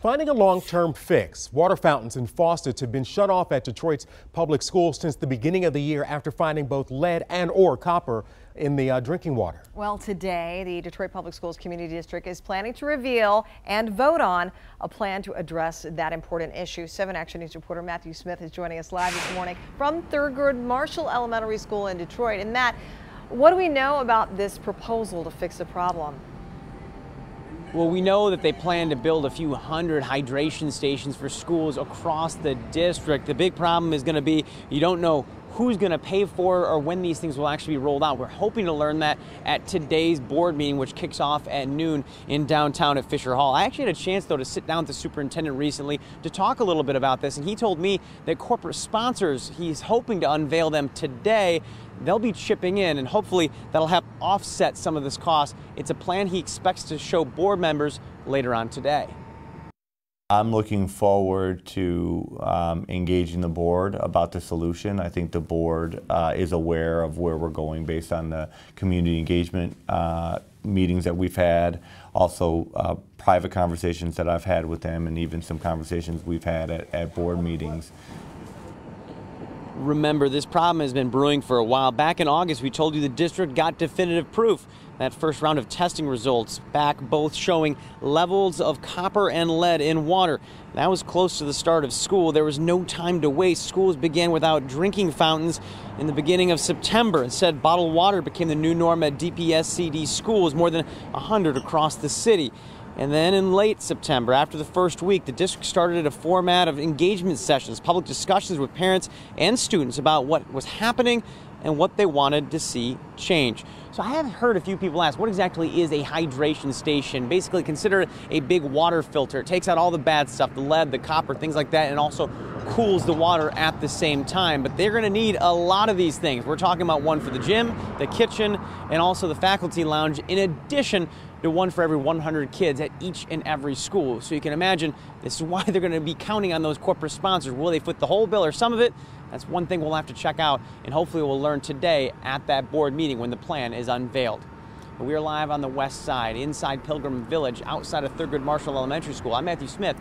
Finding a long-term fix. Water fountains and faucets have been shut off at Detroit's public schools since the beginning of the year after finding both lead and or copper in the uh, drinking water. Well, today, the Detroit Public Schools Community District is planning to reveal and vote on a plan to address that important issue. 7 Action News reporter Matthew Smith is joining us live this morning from Thurgood Marshall Elementary School in Detroit. And Matt, what do we know about this proposal to fix the problem? Well, we know that they plan to build a few hundred hydration stations for schools across the district. The big problem is going to be you don't know who's going to pay for or when these things will actually be rolled out. We're hoping to learn that at today's board meeting, which kicks off at noon in downtown at Fisher Hall. I actually had a chance, though, to sit down with the superintendent recently to talk a little bit about this, and he told me that corporate sponsors, he's hoping to unveil them today. They'll be chipping in, and hopefully that'll help offset some of this cost. It's a plan he expects to show board members later on today. I'm looking forward to um, engaging the board about the solution. I think the board uh, is aware of where we're going based on the community engagement uh, meetings that we've had, also uh, private conversations that I've had with them, and even some conversations we've had at, at board meetings. Remember, this problem has been brewing for a while. Back in August, we told you the district got definitive proof. That first round of testing results back both showing levels of copper and lead in water. That was close to the start of school. There was no time to waste. Schools began without drinking fountains in the beginning of September. Instead, bottled water became the new norm at DPSCD schools, more than 100 across the city. And then in late September, after the first week, the district started a format of engagement sessions, public discussions with parents and students about what was happening and what they wanted to see change. So I have heard a few people ask, what exactly is a hydration station? Basically consider it a big water filter. It takes out all the bad stuff, the lead, the copper, things like that, and also cools the water at the same time. But they're gonna need a lot of these things. We're talking about one for the gym, the kitchen, and also the faculty lounge, in addition to one for every 100 kids at each and every school. So you can imagine this is why they're going to be counting on those corporate sponsors. Will they foot the whole bill or some of it? That's one thing we'll have to check out, and hopefully we'll learn today at that board meeting when the plan is unveiled. We are live on the west side, inside Pilgrim Village, outside of Thurgood Marshall Elementary School. I'm Matthew Smith,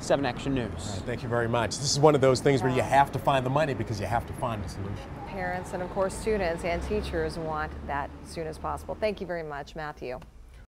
7 Action News. Right, thank you very much. This is one of those things where you have to find the money because you have to find a solution. Parents and, of course, students and teachers want that as soon as possible. Thank you very much, Matthew.